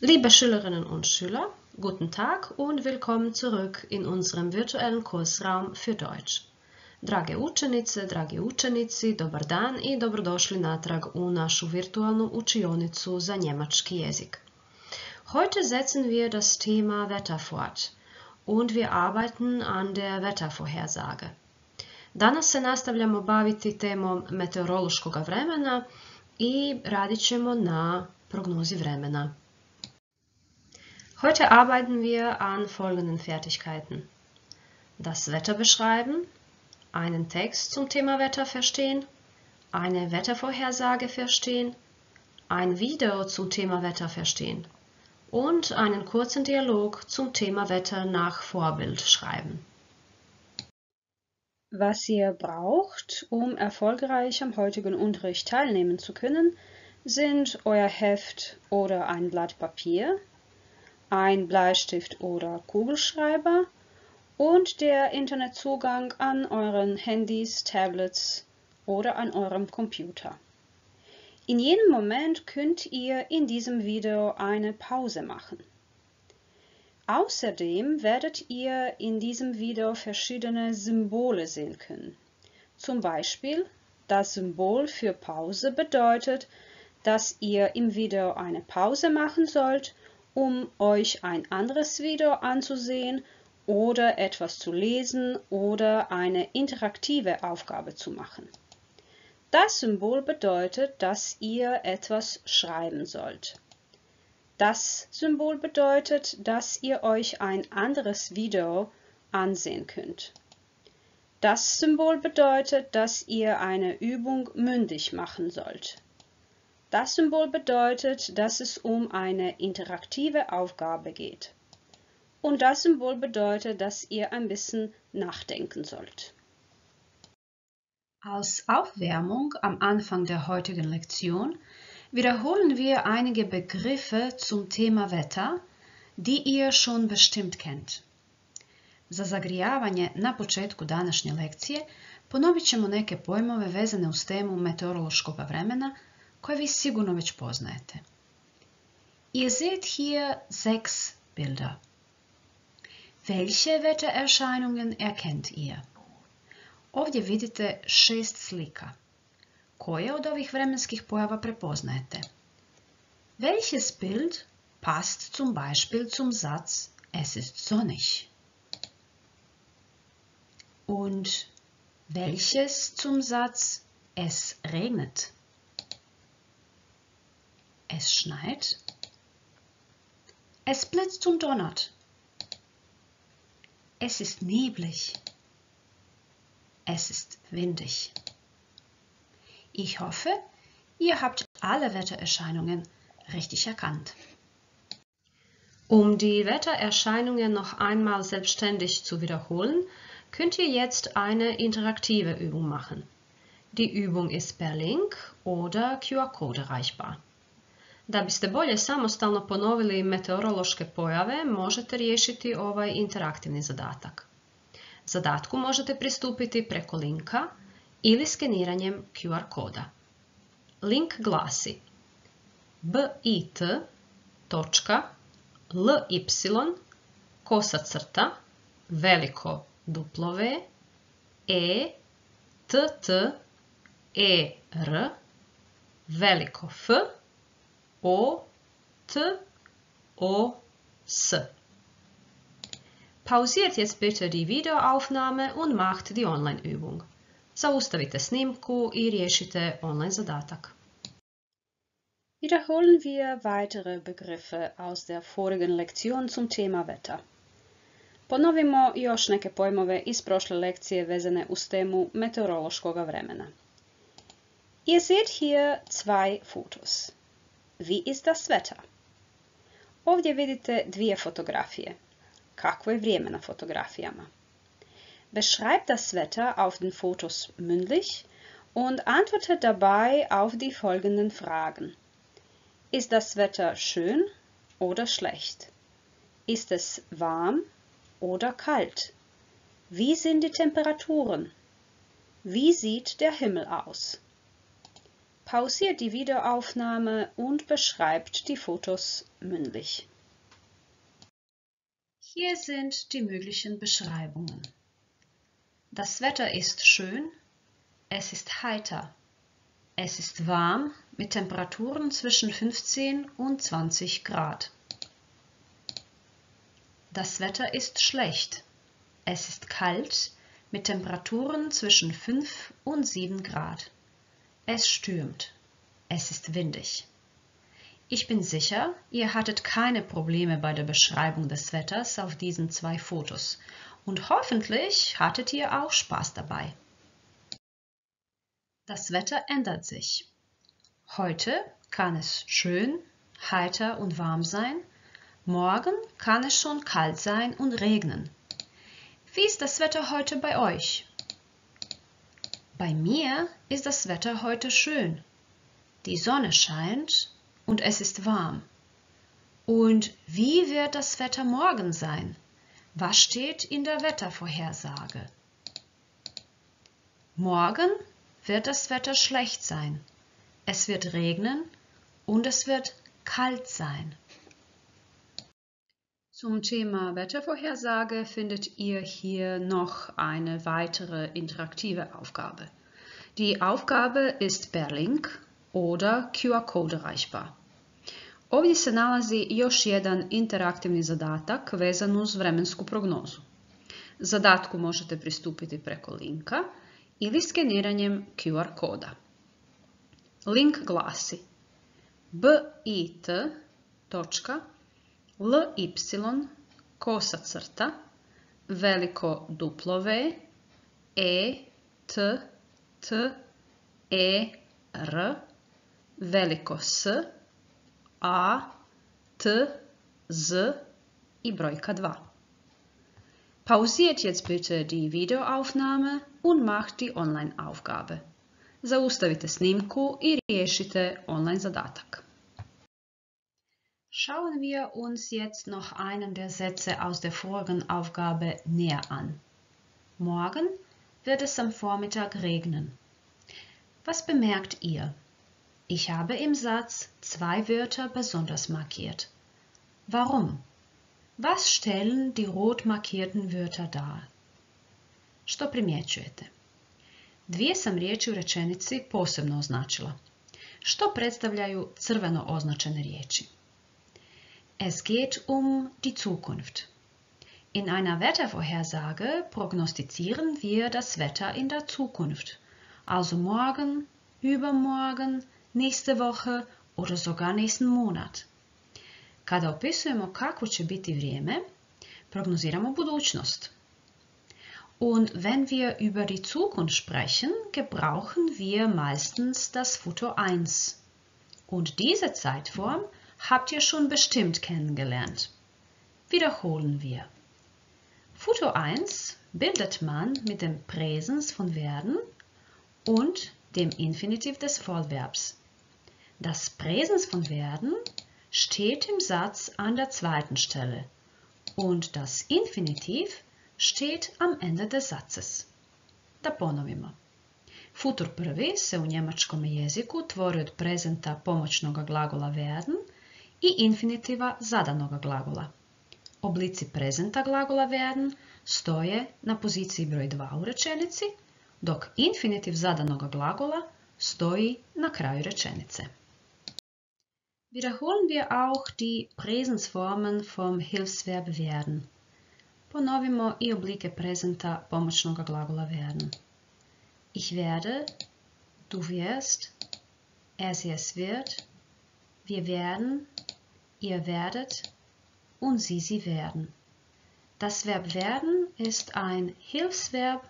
Liebe Schülerinnen und Schüler, guten Tag und willkommen zurück in unserem virtuellen Kursraum für Deutsch. Drage učenice, dragi učenici, dobar dan i dobrodošli natrag u našu virtualnu učionicu za njemački jezik. Heute setzen wir das Thema Wetter fort und wir arbeiten an der Wettervorhersage. Danas se nastavljamo baviti temom meteorološkog vremena i radit ćemo na prognozi vremena. Heute arbeiten wir an folgenden Fertigkeiten. Das Wetter beschreiben, einen Text zum Thema Wetter verstehen, eine Wettervorhersage verstehen, ein Video zum Thema Wetter verstehen und einen kurzen Dialog zum Thema Wetter nach Vorbild schreiben. Was ihr braucht, um erfolgreich am heutigen Unterricht teilnehmen zu können, sind euer Heft oder ein Blatt Papier, ein Bleistift oder Kugelschreiber und der Internetzugang an euren Handys, Tablets oder an eurem Computer. In jedem Moment könnt ihr in diesem Video eine Pause machen. Außerdem werdet ihr in diesem Video verschiedene Symbole sehen können. Zum Beispiel das Symbol für Pause bedeutet, dass ihr im Video eine Pause machen sollt um euch ein anderes Video anzusehen oder etwas zu lesen oder eine interaktive Aufgabe zu machen. Das Symbol bedeutet, dass ihr etwas schreiben sollt. Das Symbol bedeutet, dass ihr euch ein anderes Video ansehen könnt. Das Symbol bedeutet, dass ihr eine Übung mündig machen sollt. Das Symbol bedeutet, dass es um eine interaktive Aufgabe geht. Und das Symbol bedeutet, dass ihr ein bisschen nachdenken sollt. Als Aufwärmung am Anfang der heutigen Lektion wiederholen wir einige Begriffe zum Thema Wetter, die ihr schon bestimmt kennt. Za zagrijavanje na početku današnje lekcije ponovit ćemo neke pojmove vezane uz temu meteorološkog vremena koje vi sigurno već poznajete. Ihr seht hier sechs Bilder. Welche Wettererscheinungen erkennt ihr? Ovdje vidite šest slika. Koje od ovih vremenskih pojava prepoznajete? Welches Bild passt zum Beispiel zum Satz Es ist sonnig? Und welches zum Satz Es regnet? Es schneit. Es blitzt und donnert. Es ist neblig. Es ist windig. Ich hoffe, ihr habt alle Wettererscheinungen richtig erkannt. Um die Wettererscheinungen noch einmal selbstständig zu wiederholen, könnt ihr jetzt eine interaktive Übung machen. Die Übung ist per Link oder QR-Code erreichbar. Da biste bolje samostalno ponovili meteorološke pojave, možete riješiti ovaj interaktivni zadatak. Zadatku možete pristupiti preko linka ili skeniranjem QR koda. Link glasi bit.ly kosa crta veliko duplo V e t t e r veliko F O, T, O, S. Pausiert jetzt bitte die Videoaufnahme und macht die Online-Übung. Zaustavite snimku i riješite online zadatak. Wiederholen wir weitere Begriffe aus der vorigen Lektion zum Thema Wetter. Ponovimo još neke pojmove iz prošle lekcije vezane uz temu meteorološkog vremena. Ihr seht hier zwei Fotos. Wie ist das Wetter? Ovdje vidite dvije fotografije. Kakvo je vrijeme na fotografijama? Beschreibt das Wetter auf den Fotos mündlich und antwortet dabei auf die folgenden Fragen. Ist das Wetter schön oder schlecht? Ist es warm oder kalt? Wie sind die Temperaturen? Wie sieht der Himmel aus? Pausiert die Videoaufnahme und beschreibt die Fotos mündlich. Hier sind die möglichen Beschreibungen. Das Wetter ist schön, es ist heiter, es ist warm mit Temperaturen zwischen 15 und 20 Grad. Das Wetter ist schlecht, es ist kalt mit Temperaturen zwischen 5 und 7 Grad. Es stürmt, es ist windig. Ich bin sicher, ihr hattet keine Probleme bei der Beschreibung des Wetters auf diesen zwei Fotos und hoffentlich hattet ihr auch Spaß dabei. Das Wetter ändert sich. Heute kann es schön, heiter und warm sein, morgen kann es schon kalt sein und regnen. Wie ist das Wetter heute bei euch? Bei mir ist das Wetter heute schön. Die Sonne scheint und es ist warm. Und wie wird das Wetter morgen sein? Was steht in der Wettervorhersage? Morgen wird das Wetter schlecht sein. Es wird regnen und es wird kalt sein. Zum Thema Wettervorhersage findet ihr hier noch eine weitere interaktive Aufgabe. Die Aufgabe ist per Link oder QR-code erreichbar. Ovdje se nalazi još jedan interaktivni zadatak vezan uz vremensku prognozu. Zadatku možete pristupiti preko linka ili skeniranjem QR koda. Link glasi bit.ly kosa crta veliko duplo V E T T E R veliko S A, T, Z i brojka 2. Pausiert jetzt bitte die Videoaufnahme und macht die Online-Aufgabe. Zaustavite snimku i riješite online zadatak. Schauen wir uns jetzt noch einen der Sätze aus der vorigen Aufgabe näher an. Morgen wird es am Vormittag regnen. Was bemerkt ihr? Ich habe im Satz zwei Wörter besonders markiert. Warum? Was stellen die rot markierten wörter dar? Što primjećujete? Dvije sam riječi u rečenici posebno označila. Što predstavljaju crveno označene riječi? Es geht um die Zukunft. In einer Wettervorhersage prognostizieren wir das Wetter in der Zukunft, also morgen, übermorgen, nächste Woche oder sogar nächsten Monat. Kada opisujemo kako će biti vrijeme, prognoziramo budućnost. Und wenn wir über die Zukunft sprechen, gebrauchen wir meistens das Futur 1. Und diese Zeitform habt ihr schon bestimmt kennengelernt. Wiederholen wir. Futur 1 bildet man mit dem Präsens von werden und dem Infinitiv des Vollverbs. Das Präsens von werden steht im Satz an der zweiten Stelle und das Infinitiv steht am Ende des Satzes. Da ponovimo. Futur prvi se u njemačkom jeziku tvori od prezenta pomoćnog glagola werden i infinitiva zadanog glagola. Oblici prezenta glagola werden stoje na poziciji broj 2 u rečenici, dok infinitiv zadanog glagola stoji na kraju rečenice. Wiederholen wir auch die Präsensformen vom Hilfsverb werden. Ponovimo i oblike prezenta pomoćnog glagola werden. Ich werde, du wirst, er sie es wird, wir werden, ihr werdet und sie sie werden. Das Verb werden ist ein Hilfsverb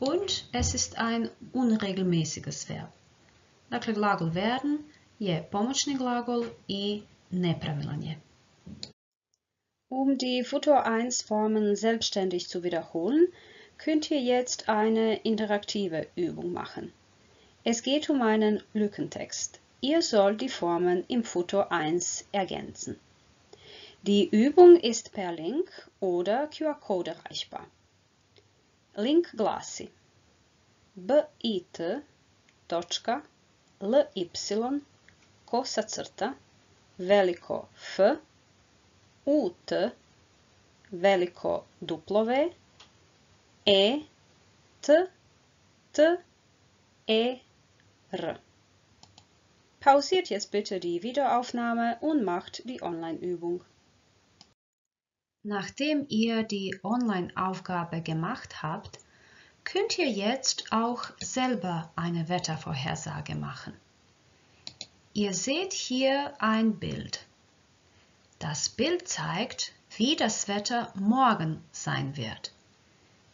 und es ist ein unregelmäßiges Verb. Dakle, glagol werden je pomoćni glagol i nepravilan je. Um die Futur 1 Formen selbstständig zu wiederholen, könnt ihr jetzt eine interaktive Übung machen. Es geht um einen Lückentext. Ihr sollt die Formen im Futur 1 ergänzen. Die Übung ist per Link oder QR-Code erreichbar. Link glasi. Bit.ly ly, kosa crta, veliko F, ut, veliko duplo V, e, t, t, e, r. Pausiert jetzt bitte die Videoaufnahme und macht die Online-Übung. Nachdem ihr die Online-Aufgabe gemacht habt, könnt ihr jetzt auch selber eine Wettervorhersage machen. Ihr seht hier ein Bild. Das Bild zeigt, wie das Wetter morgen sein wird.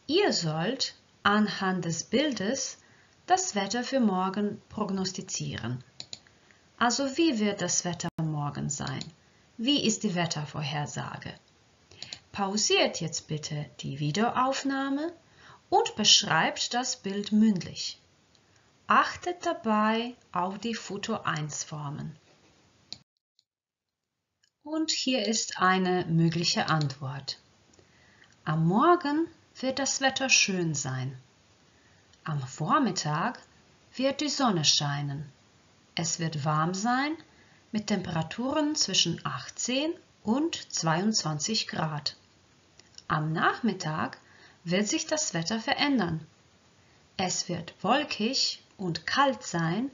Ihr sollt anhand des Bildes das Wetter für morgen prognostizieren. Also wie wird das Wetter morgen sein? Wie ist die Wettervorhersage? Pausiert jetzt bitte die Videoaufnahme und beschreibt das Bild mündlich. Achtet dabei auf die Foto 1 Formen. Und hier ist eine mögliche Antwort. Am Morgen wird das Wetter schön sein. Am Vormittag wird die Sonne scheinen. Es wird warm sein mit Temperaturen zwischen 18 und 22 Grad. Am Nachmittag wird sich das Wetter verändern. Es wird wolkig und kalt sein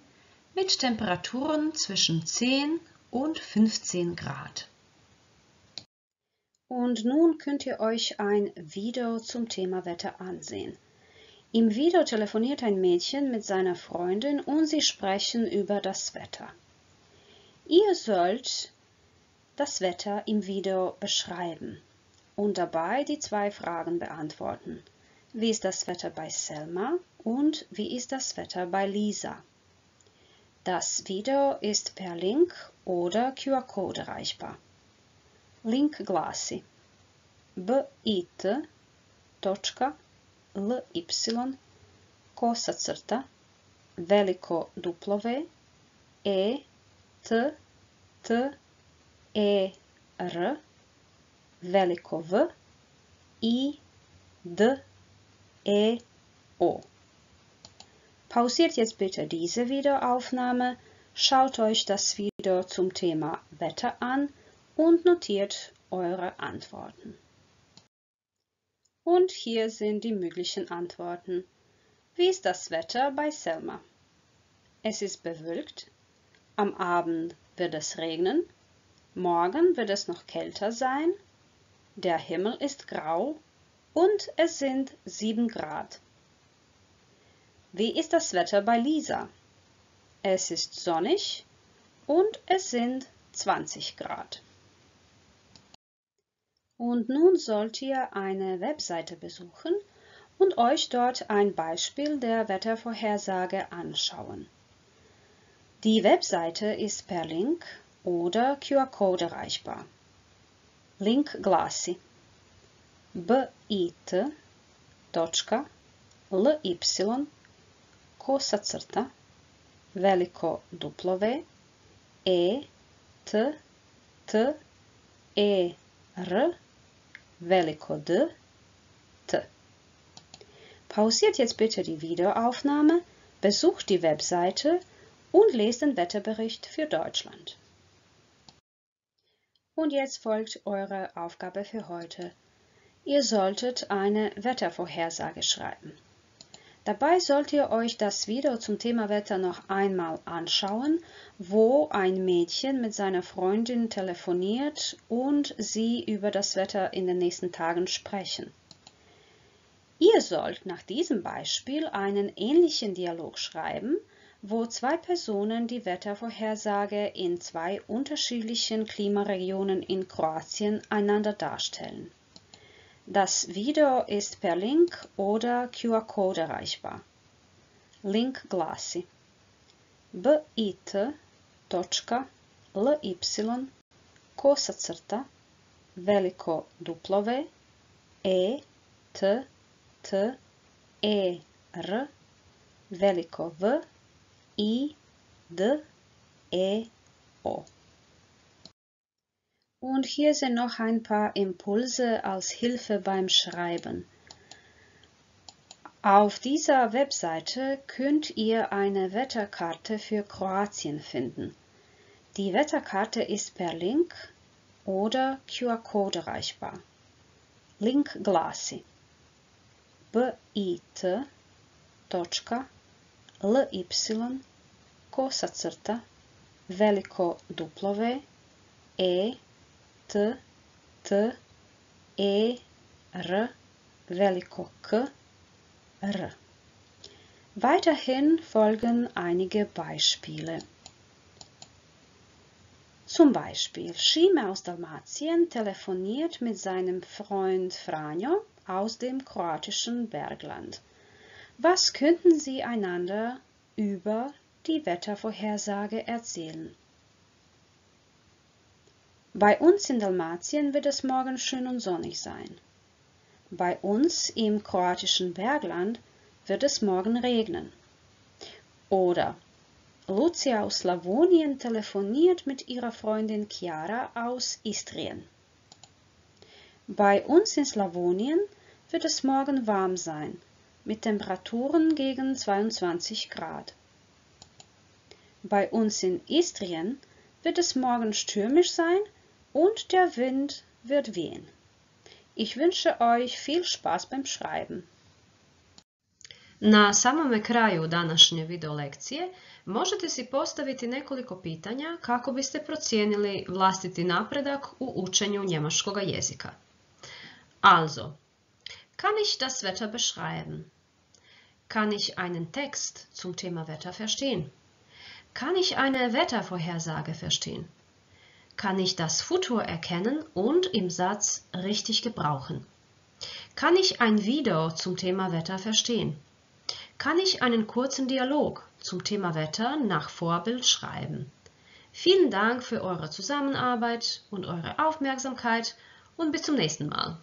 mit Temperaturen zwischen 10 und 15 Grad. Und nun könnt ihr euch ein Video zum Thema Wetter ansehen. Im Video telefoniert ein Mädchen mit seiner Freundin und sie sprechen über das Wetter. Ihr sollt das Wetter im Video beschreiben und dabei die zwei Fragen beantworten. Wie ist das Wetter bei Selma und wie ist das Wetter bei Lisa? Das Video ist per Link oder QR-Code erreichbar. Link glasi bit.ly kosa crta veliko duplo V E T T E R veliko V, I, D, E, O. Pausiert jetzt bitte diese Videoaufnahme, schaut euch das Video zum Thema Wetter an und notiert eure Antworten. Und hier sind die möglichen Antworten. Wie ist das Wetter bei Selma? Es ist bewölkt. Am Abend wird es regnen. Morgen wird es noch kälter sein der Himmel ist grau und es sind sieben Grad. Wie ist das Wetter bei Lisa? Es ist sonnig und es sind 20 Grad. Und nun sollt ihr eine Webseite besuchen und euch dort ein Beispiel der Wettervorhersage anschauen. Die Webseite ist per Link oder QR-Code erreichbar. Link glasi bit.ly kosa crta veliko duplo V E T T E R veliko D T. Pausiert jetzt bitte die Videoaufnahme, besucht die Webseite und lest den Wetterbericht für Deutschland. Und jetzt folgt eure Aufgabe für heute. Ihr solltet eine Wettervorhersage schreiben. Dabei sollt ihr euch das Video zum Thema Wetter noch einmal anschauen, wo ein Mädchen mit seiner Freundin telefoniert und sie über das Wetter in den nächsten Tagen sprechen. Ihr sollt nach diesem Beispiel einen ähnlichen Dialog schreiben, wo zwei Personen die Wettervorhersage in zwei unterschiedlichen Klimaregionen in Kroatien einander darstellen. Das Video ist per Link oder QR-Code erreichbar. Link glasi bit.ly kosa crta veliko duplo V E T T E R veliko V I, D, E, O. Und hier sind noch ein paar Impulse als Hilfe beim Schreiben. Auf dieser Webseite könnt ihr eine Wetterkarte für Kroatien finden. Die Wetterkarte ist per Link oder QR-Code erreichbar. Link glasi bit.ly kosa crta veliko duplove e t t e r veliko k r. Weiterhin folgen einige Beispiele. Zum Beispiel Schime aus Dalmatien telefoniert mit seinem Freund Franjo aus dem kroatischen Bergland. Was könnten sie einander über die Wettervorhersage erzählen? Bei uns in Dalmatien wird es morgen schön und sonnig sein. Bei uns im kroatischen Bergland wird es morgen regnen. Oder Lucia aus Slawonien telefoniert mit ihrer Freundin Chiara aus Istrien. Bei uns in Slawonien wird es morgen warm sein, mit Temperaturen gegen 22 Grad. Bei uns in Istrien wird es morgen stürmisch sein und der Wind wird wehen. Ich wünsche euch viel Spaß beim Schreiben. Na samome kraju današnje video lekcije možete si postaviti nekoliko pitanja kako biste procijenili vlastiti napredak u učenju njemačkog jezika. Also, kann ich das Wetter beschreiben? Kann ich einen Text zum Thema Wetter verstehen? Kann ich eine Wettervorhersage verstehen? Kann ich das Futur erkennen und im Satz richtig gebrauchen? Kann ich ein Video zum Thema Wetter verstehen? kann ich einen kurzen Dialog zum Thema Wetter nach Vorbild schreiben. Vielen Dank für eure Zusammenarbeit und eure Aufmerksamkeit und bis zum nächsten Mal.